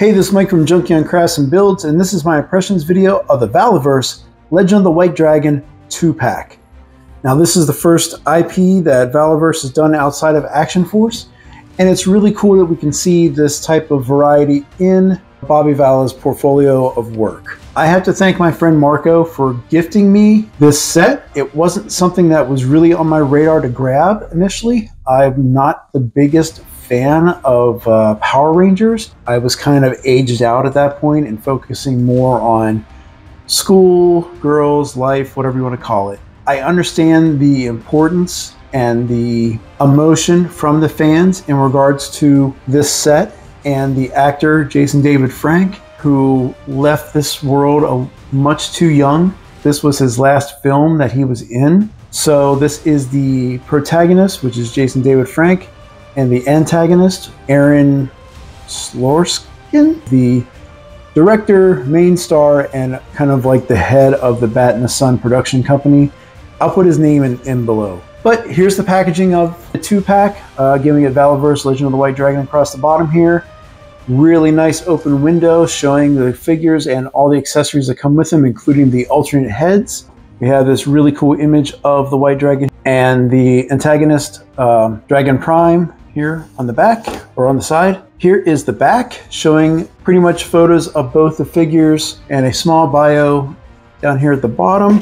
Hey, this is Mike from Junkion Crafts and Builds, and this is my impressions video of the Valaverse Legend of the White Dragon 2-pack. Now, this is the first IP that Valaverse has done outside of Action Force, and it's really cool that we can see this type of variety in Bobby Vala's portfolio of work. I have to thank my friend Marco for gifting me this set. It wasn't something that was really on my radar to grab initially. I'm not the biggest fan of uh, Power Rangers. I was kind of aged out at that point and focusing more on school, girls, life, whatever you want to call it. I understand the importance and the emotion from the fans in regards to this set and the actor Jason David Frank, who left this world a, much too young. This was his last film that he was in. So this is the protagonist, which is Jason David Frank, and the antagonist, Aaron Schoenke, the director, main star, and kind of like the head of the Bat in the Sun production company. I'll put his name in, in below. But here's the packaging of the two pack, uh, giving it Valaverse Legend of the White Dragon across the bottom here. Really nice open window showing the figures and all the accessories that come with them, including the alternate heads. We have this really cool image of the White Dragon and the antagonist, um, Dragon Prime, here on the back or on the side. Here is the back showing pretty much photos of both the figures and a small bio down here at the bottom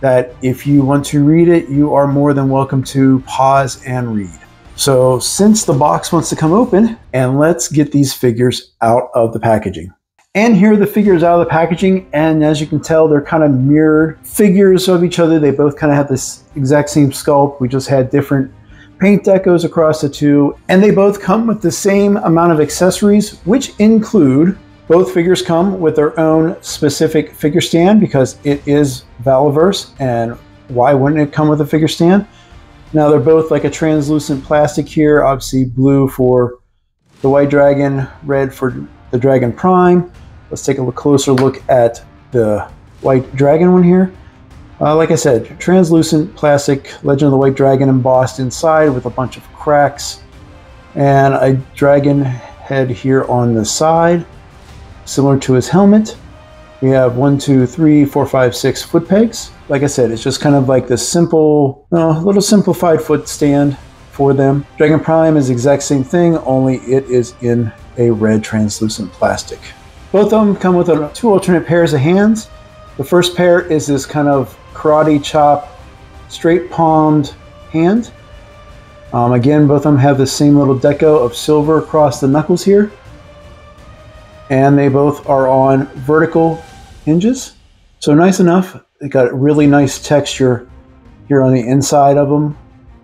that if you want to read it, you are more than welcome to pause and read. So since the box wants to come open, and let's get these figures out of the packaging. And here are the figures out of the packaging, and as you can tell, they're kind of mirrored figures of each other. They both kind of have this exact same sculpt. We just had different paint decos across the two, and they both come with the same amount of accessories, which include both figures come with their own specific figure stand because it is Valaverse, and why wouldn't it come with a figure stand? Now they're both like a translucent plastic here, obviously blue for the White Dragon, red for the Dragon Prime. Let's take a closer look at the White Dragon one here. Uh, like I said, translucent plastic Legend of the White Dragon embossed inside with a bunch of cracks and a dragon head here on the side, similar to his helmet. We have one, two, three, four, five, six foot pegs. Like I said, it's just kind of like this simple, uh, little simplified foot stand for them. Dragon Prime is the exact same thing, only it is in a red translucent plastic. Both of them come with a, two alternate pairs of hands. The first pair is this kind of karate chop, straight palmed hand. Um, again, both of them have the same little deco of silver across the knuckles here. And they both are on vertical hinges. So nice enough. They got really nice texture here on the inside of them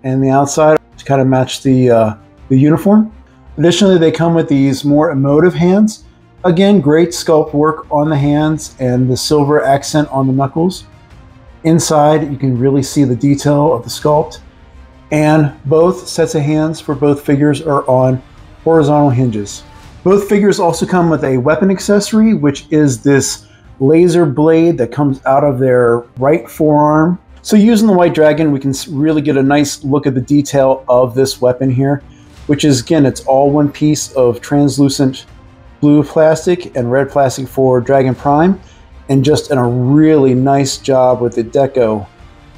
and the outside to kind of match the, uh, the uniform. Additionally, they come with these more emotive hands. Again, great sculpt work on the hands and the silver accent on the knuckles. Inside, you can really see the detail of the sculpt. And both sets of hands for both figures are on horizontal hinges. Both figures also come with a weapon accessory, which is this laser blade that comes out of their right forearm. So using the White Dragon, we can really get a nice look at the detail of this weapon here, which is, again, it's all one piece of translucent blue plastic and red plastic for Dragon Prime and just in a really nice job with the deco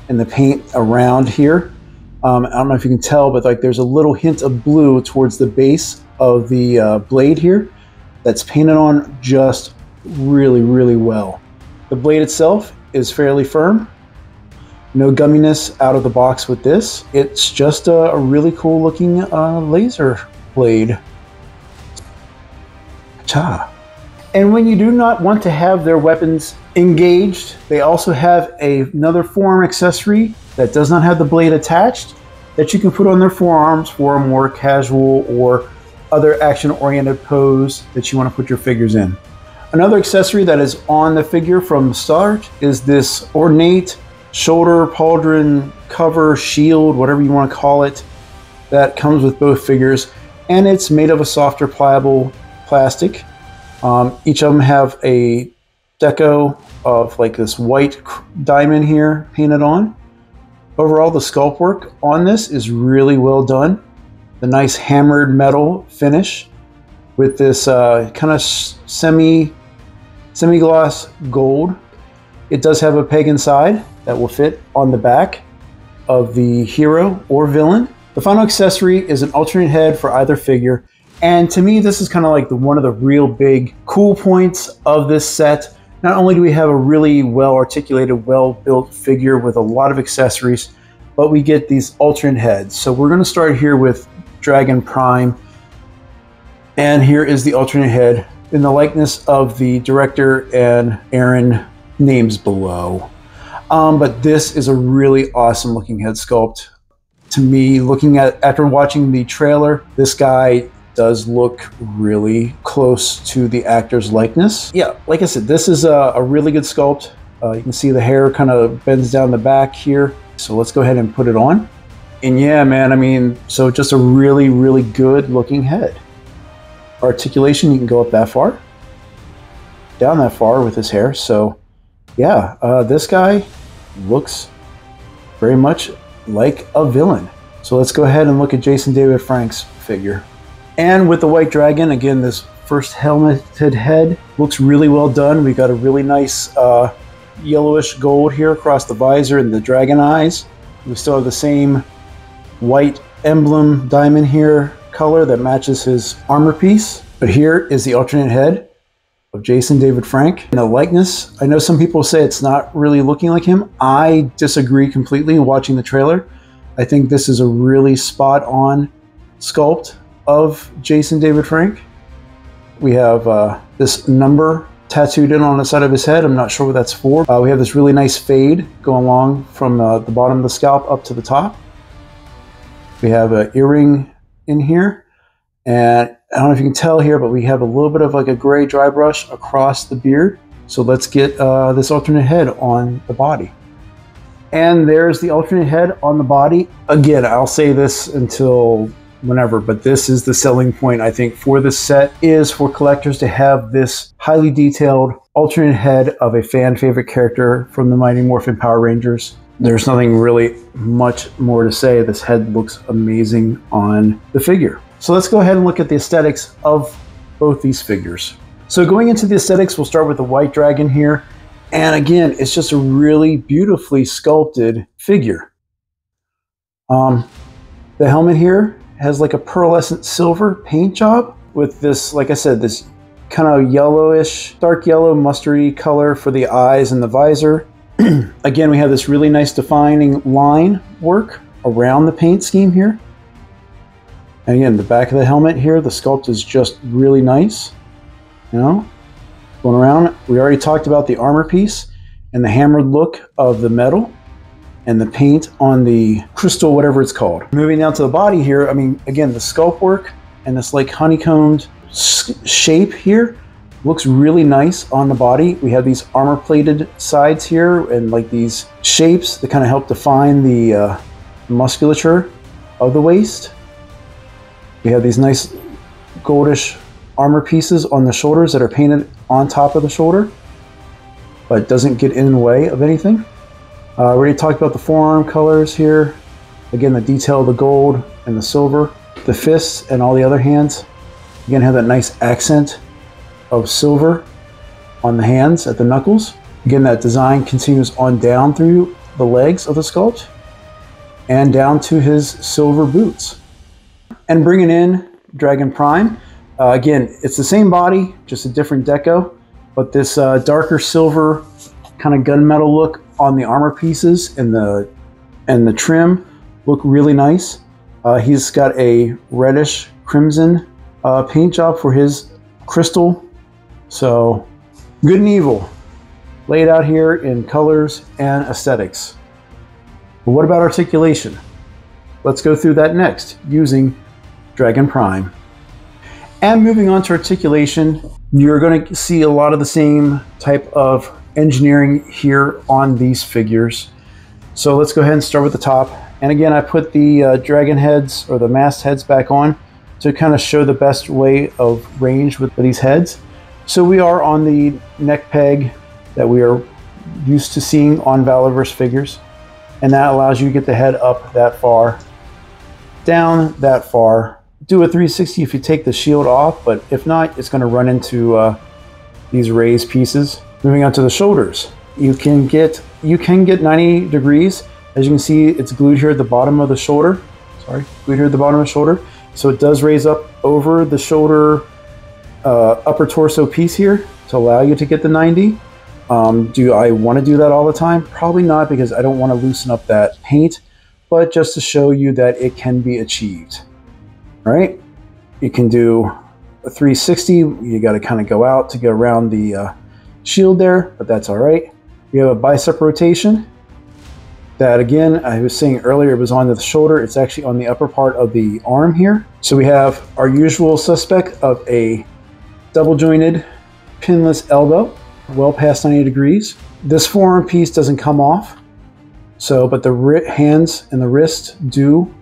and the paint around here. Um, I don't know if you can tell, but like there's a little hint of blue towards the base of the uh, blade here that's painted on just really, really well. The blade itself is fairly firm. No gumminess out of the box with this. It's just a, a really cool looking uh, laser blade. Cha. And when you do not want to have their weapons engaged, they also have a, another forearm accessory that does not have the blade attached that you can put on their forearms for a more casual or other action-oriented pose that you want to put your figures in. Another accessory that is on the figure from the start is this ornate shoulder pauldron cover shield, whatever you want to call it, that comes with both figures. And it's made of a softer pliable plastic. Um, each of them have a deco of like this white diamond here painted on. Overall, the sculpt work on this is really well done. The nice hammered metal finish with this uh, kind of semi semi-gloss gold. It does have a peg inside that will fit on the back of the hero or villain. The final accessory is an alternate head for either figure. And to me, this is kind of like the, one of the real big cool points of this set. Not only do we have a really well articulated, well built figure with a lot of accessories, but we get these alternate heads. So we're going to start here with Dragon Prime. And here is the alternate head in the likeness of the director and Aaron names below. Um, but this is a really awesome looking head sculpt. To me, looking at after watching the trailer, this guy does look really close to the actor's likeness. Yeah, like I said, this is a, a really good sculpt. Uh, you can see the hair kind of bends down the back here. So let's go ahead and put it on. And yeah, man, I mean, so just a really, really good looking head articulation, you can go up that far, down that far with his hair. So, yeah, uh, this guy looks very much like a villain. So let's go ahead and look at Jason David Frank's figure. And with the White Dragon, again, this first helmeted head looks really well done. We got a really nice uh, yellowish gold here across the visor and the dragon eyes. We still have the same white emblem diamond here color that matches his armor piece. But here is the alternate head of Jason David Frank. In the likeness, I know some people say it's not really looking like him. I disagree completely watching the trailer. I think this is a really spot on sculpt of Jason David Frank. We have uh, this number tattooed in on the side of his head. I'm not sure what that's for. Uh, we have this really nice fade going along from uh, the bottom of the scalp up to the top. We have an earring in here. And I don't know if you can tell here, but we have a little bit of like a gray dry brush across the beard. So let's get uh, this alternate head on the body. And there's the alternate head on the body. Again, I'll say this until whenever, but this is the selling point, I think, for this set is for collectors to have this highly detailed alternate head of a fan favorite character from the Mighty Morphin Power Rangers. There's nothing really much more to say. This head looks amazing on the figure. So let's go ahead and look at the aesthetics of both these figures. So going into the aesthetics, we'll start with the white dragon here. And again, it's just a really beautifully sculpted figure. Um, the helmet here has like a pearlescent silver paint job with this, like I said, this kind of yellowish, dark yellow mustardy color for the eyes and the visor. Again, we have this really nice defining line work around the paint scheme here. And again, the back of the helmet here, the sculpt is just really nice. You know, going around, we already talked about the armor piece and the hammered look of the metal and the paint on the crystal, whatever it's called. Moving down to the body here, I mean, again, the sculpt work and this like honeycombed shape here Looks really nice on the body. We have these armor plated sides here and like these shapes that kind of help define the uh, musculature of the waist. We have these nice goldish armor pieces on the shoulders that are painted on top of the shoulder, but doesn't get in the way of anything. Uh, already talked about the forearm colors here. Again, the detail of the gold and the silver. The fists and all the other hands, again, have that nice accent of silver on the hands at the knuckles. Again, that design continues on down through the legs of the sculpt. and down to his silver boots. And bringing in Dragon Prime. Uh, again, it's the same body, just a different deco, but this uh, darker silver kind of gunmetal look on the armor pieces and the and the trim look really nice. Uh, he's got a reddish crimson uh, paint job for his crystal. So good and evil laid out here in colors and aesthetics. But what about articulation? Let's go through that next using Dragon Prime. And moving on to articulation, you're going to see a lot of the same type of engineering here on these figures. So let's go ahead and start with the top. And again, I put the uh, dragon heads or the mast heads back on to kind of show the best way of range with these heads. So we are on the neck peg that we are used to seeing on Valaverse figures. And that allows you to get the head up that far, down that far. Do a 360 if you take the shield off, but if not, it's going to run into uh, these raised pieces. Moving on to the shoulders, you can get you can get 90 degrees. As you can see, it's glued here at the bottom of the shoulder. Sorry, glued here at the bottom of the shoulder. So it does raise up over the shoulder uh, upper torso piece here to allow you to get the 90. Um, do I want to do that all the time? Probably not because I don't want to loosen up that paint, but just to show you that it can be achieved, right? You can do a 360. You got to kind of go out to get around the uh, shield there, but that's all right. We have a bicep rotation that again, I was saying earlier, it was on the shoulder. It's actually on the upper part of the arm here. So we have our usual suspect of a double jointed pinless elbow, well past 90 degrees. This forearm piece doesn't come off. So, but the hands and the wrist do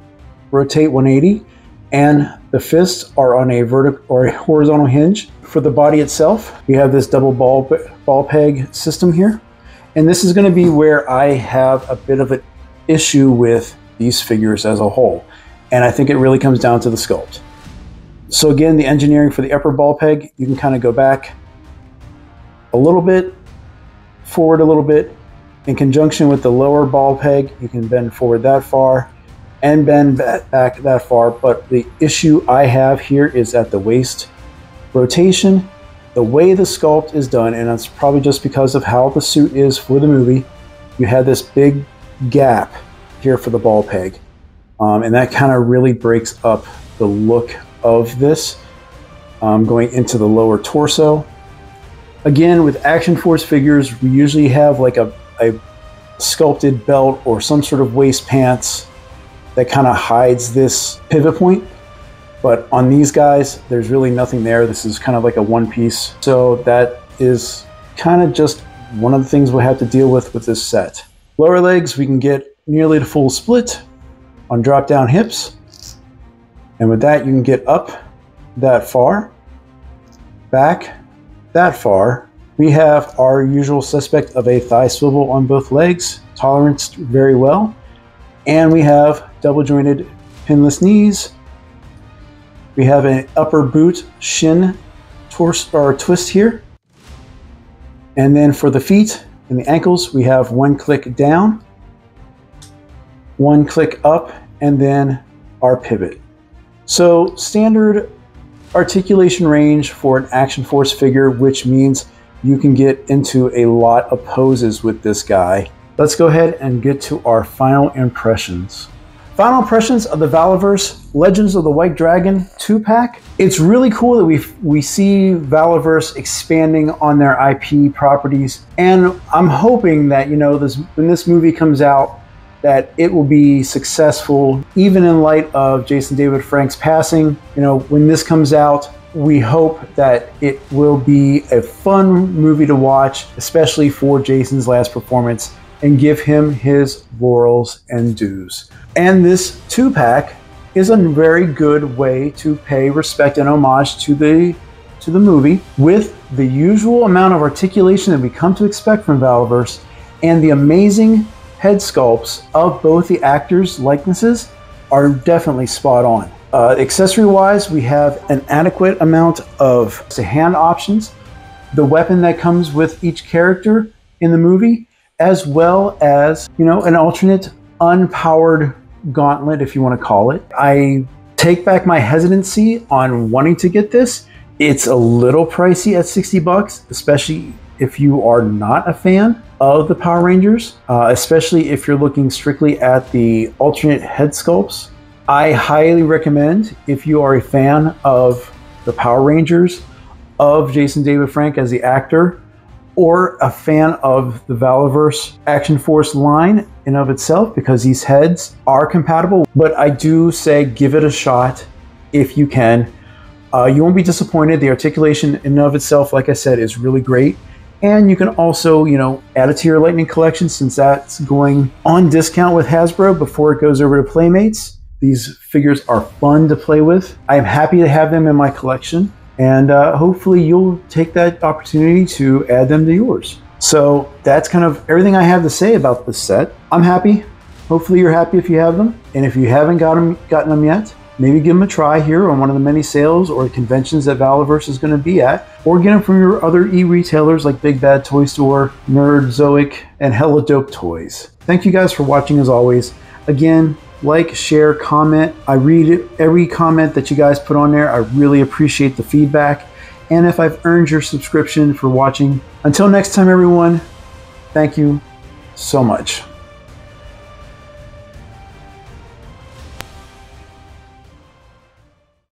rotate 180 and the fists are on a vertical or a horizontal hinge. For the body itself, we have this double ball, ball peg system here. And this is going to be where I have a bit of an issue with these figures as a whole. And I think it really comes down to the sculpt. So again, the engineering for the upper ball peg, you can kind of go back a little bit, forward a little bit. In conjunction with the lower ball peg, you can bend forward that far and bend back that far. But the issue I have here is at the waist rotation the way the sculpt is done, and it's probably just because of how the suit is for the movie, you had this big gap here for the ball peg. Um, and that kind of really breaks up the look of this um, going into the lower torso. Again, with Action Force figures, we usually have like a, a sculpted belt or some sort of waist pants that kind of hides this pivot point. But on these guys, there's really nothing there. This is kind of like a one piece. So that is kind of just one of the things we'll have to deal with with this set. Lower legs, we can get nearly the full split on drop down hips. And with that, you can get up that far, back that far. We have our usual suspect of a thigh swivel on both legs, toleranced very well. And we have double jointed pinless knees, we have an upper boot shin torse or twist here. And then for the feet and the ankles, we have one click down, one click up, and then our pivot. So standard articulation range for an Action Force figure, which means you can get into a lot of poses with this guy. Let's go ahead and get to our final impressions. Final impressions of the Valaverse Legends of the White Dragon 2-pack. It's really cool that we we see Valaverse expanding on their IP properties. And I'm hoping that, you know, this when this movie comes out, that it will be successful, even in light of Jason David Frank's passing. You know, when this comes out, we hope that it will be a fun movie to watch, especially for Jason's last performance, and give him his laurels and dues. And this two pack is a very good way to pay respect and homage to the to the movie with the usual amount of articulation that we come to expect from Valaverse and the amazing head sculpts of both the actors' likenesses are definitely spot on. Uh, accessory wise, we have an adequate amount of hand options, the weapon that comes with each character in the movie, as well as, you know, an alternate unpowered gauntlet, if you want to call it. I take back my hesitancy on wanting to get this. It's a little pricey at 60 bucks, especially if you are not a fan of the Power Rangers, uh, especially if you're looking strictly at the alternate head sculpts. I highly recommend if you are a fan of the Power Rangers, of Jason David Frank as the actor, or a fan of the Valaverse Action Force line in of itself because these heads are compatible. But I do say give it a shot if you can. Uh, you won't be disappointed. The articulation in of itself, like I said, is really great. And you can also, you know, add it to your Lightning collection since that's going on discount with Hasbro before it goes over to Playmates. These figures are fun to play with. I am happy to have them in my collection, and uh, hopefully you'll take that opportunity to add them to yours. So that's kind of everything I have to say about this set. I'm happy. Hopefully you're happy if you have them. And if you haven't got them, gotten them yet, maybe give them a try here on one of the many sales or conventions that Valaverse is going to be at, or get them from your other e-retailers like Big Bad Toy Store, Nerdzoic, and Hella Dope Toys. Thank you guys for watching as always. Again, like, share, comment. I read every comment that you guys put on there. I really appreciate the feedback. And if I've earned your subscription for watching. Until next time, everyone, thank you so much.